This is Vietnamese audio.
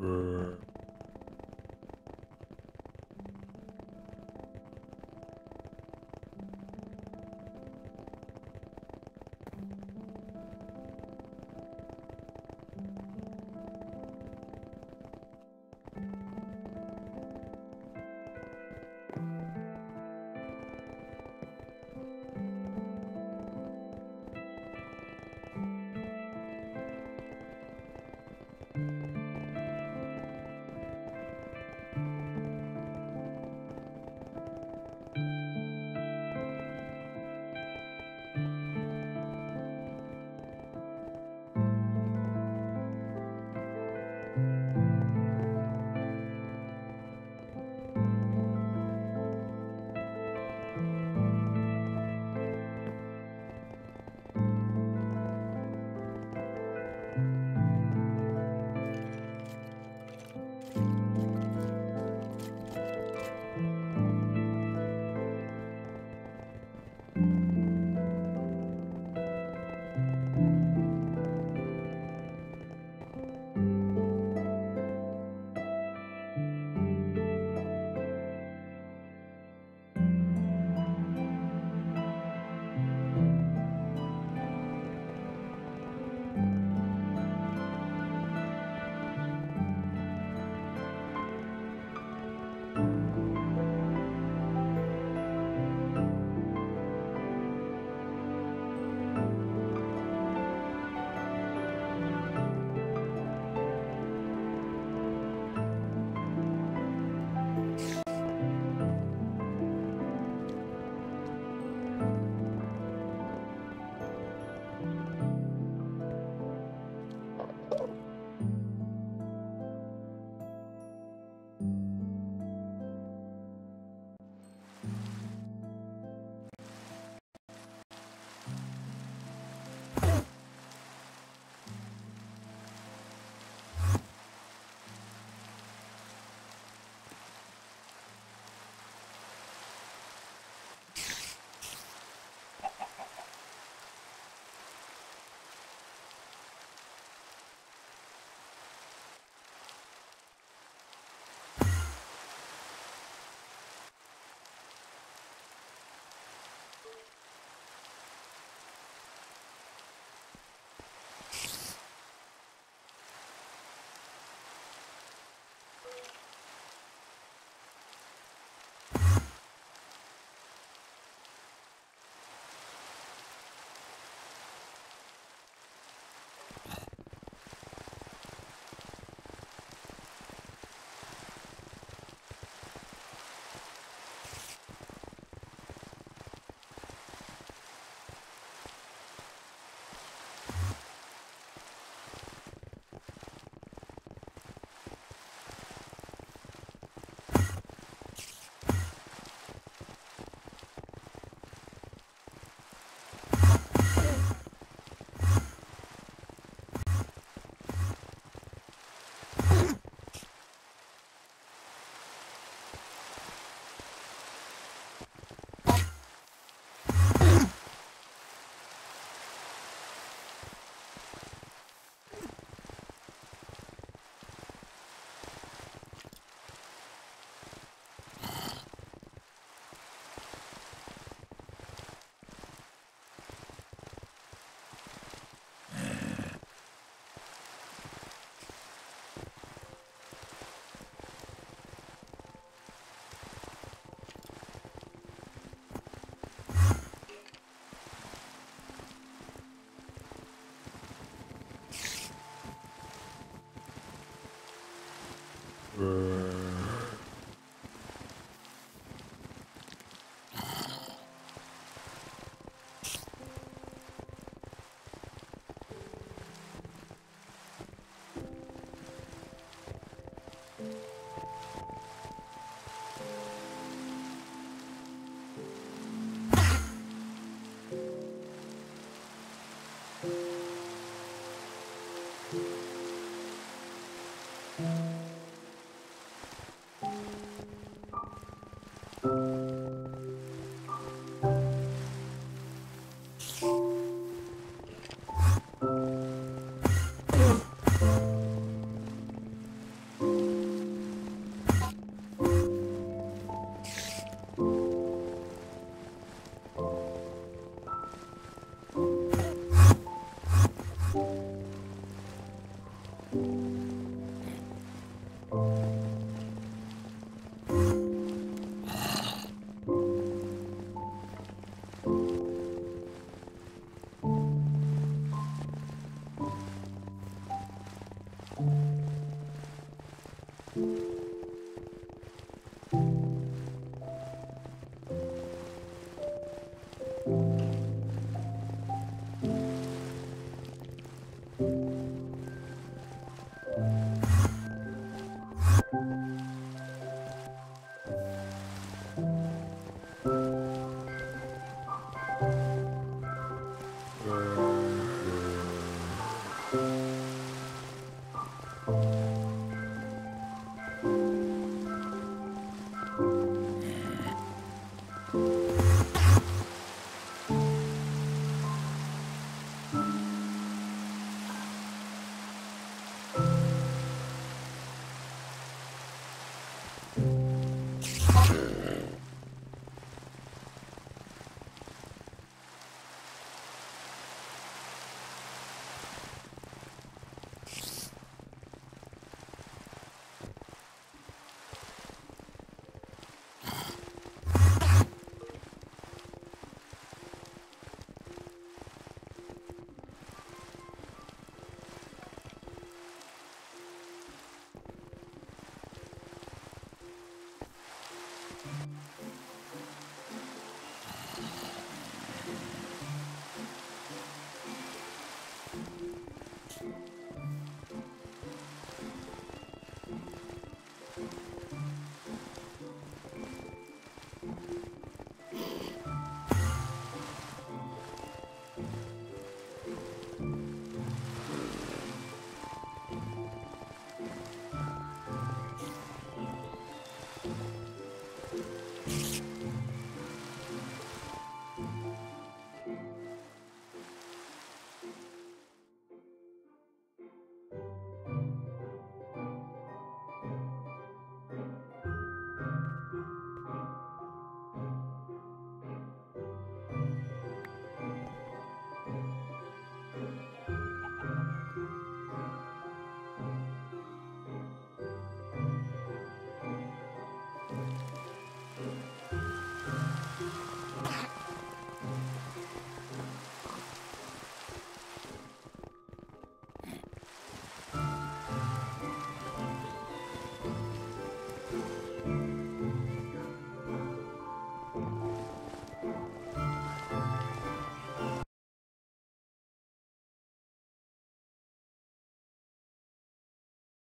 Brr. Thank you.